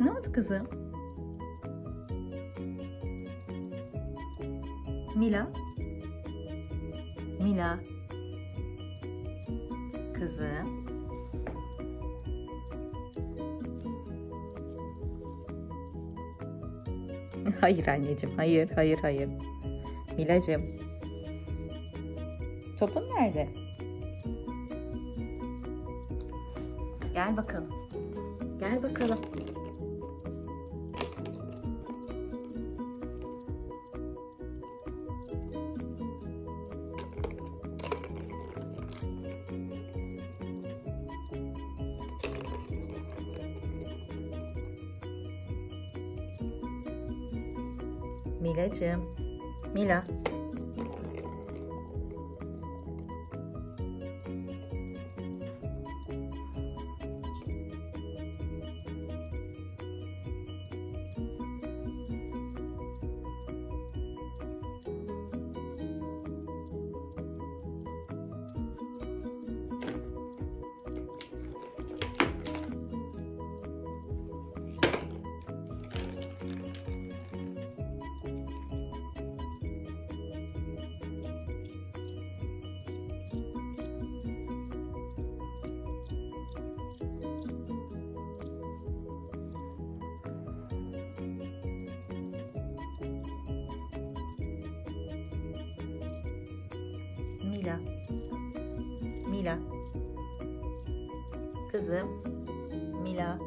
Ne oldu kızım? Mila? Mila? Kızım? Hayır anneciğim, hayır, hayır, hayır. Milacığım. Topun nerede? Gel bakalım. Gel bakalım. Milacığım. Mila. Mila. Mila. Kızım. Mila.